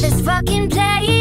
this fucking place